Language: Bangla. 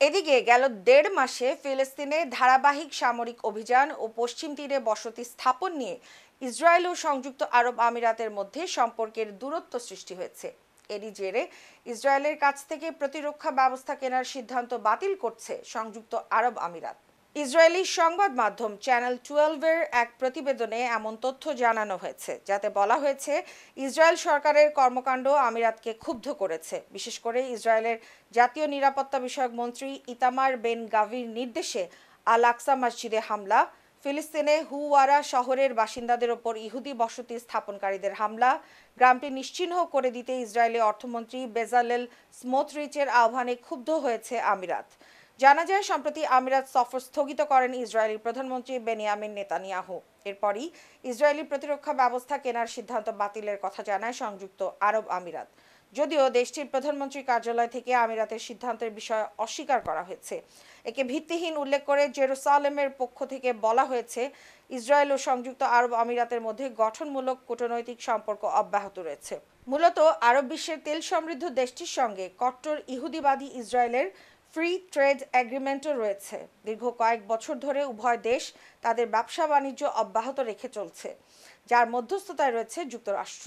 এদিকে গেল দেড় মাসে ফিলিস্তিনে ধারাবাহিক সামরিক অভিযান ও পশ্চিম তীরে বসতি স্থাপন নিয়ে ইসরায়েল ও সংযুক্ত আরব আমিরাতের মধ্যে সম্পর্কের দূরত্ব সৃষ্টি হয়েছে। এরই জেরে ইসরায়েলের কাছ থেকে প্রতিরক্ষা ব্যবস্থা কেনার সিদ্ধান্ত বাতিল করছে সংযুক্ত আরব আমিরাত। ইসরায়েলি সংবাদ মাধ্যম চ্যানেল টুয়েলভের এক প্রতিবেদনে এমন তথ্য জানানো হয়েছে, যাতে বলা হয়েছে ইসরায়েল সরকারের কর্মকাণ্ড আমিরাতকে ক্ষুব্ধ করেছে। বিশেষ করে ইসরায়েলের জাতীয় নিরাপত্তা বিষয়ক মন্ত্রী ইতামার বেন গাভির নির্দেশে আল আকসা মসজিদে হামলা, ফিলিস্তিনে হুওয়ারা শহরের বাসিন্দাদের ওপর ইহুদি বসতি স্থাপনকারীদের হামলা, গ্রামটি নিশ্চিহ্ন করে দিতে ইসরায়েলি অর্থমন্ত্রী বেজালেল স্মোথরিচের আহ্বানে ক্ষুব্ধ হয়েছে আমিরাত। জানা যায়, সম্প্রতি আমিরাত সফর স্থগিত করেন ইসরায়েলি প্রধানমন্ত্রী বেনিয়ামিন নেতানিয়াহু। এরপরই ইসরায়েলি প্রতিরক্ষা ব্যবস্থা কেনার সিদ্ধান্ত বাতিলের কথা জানায় সংযুক্ত আরব আমিরাত। যদিও দেশটির প্রধানমন্ত্রী কার্যালয় থেকে আমিরাতের সিদ্ধান্তের বিষয়ে অস্বীকার করা হয়েছে। একে ভিত্তিহীন উল্লেখ করে জেরুসালেমের পক্ষ থেকে বলা হয়েছে, ইসরায়েল ও সংযুক্ত আরব আমিরাতের মধ্যে গঠনমূলক কূটনৈতিক সম্পর্ক অব্যাহত রয়েছে। মূলত আরব বিশ্বের তেল সমৃদ্ধ দেশটির সঙ্গে কট্টর ইহুদিবাদী ইসরায়েলের ফ্রি ট্রেড অ্যাগ্রিমেন্টও রয়েছে। দীর্ঘ কয়েক বছর ধরে উভয় দেশ তাদের ব্যবসা বাণিজ্য অব্যাহত রেখে চলছে, যার মধ্যস্থতায় রয়েছে যুক্তরাষ্ট্র।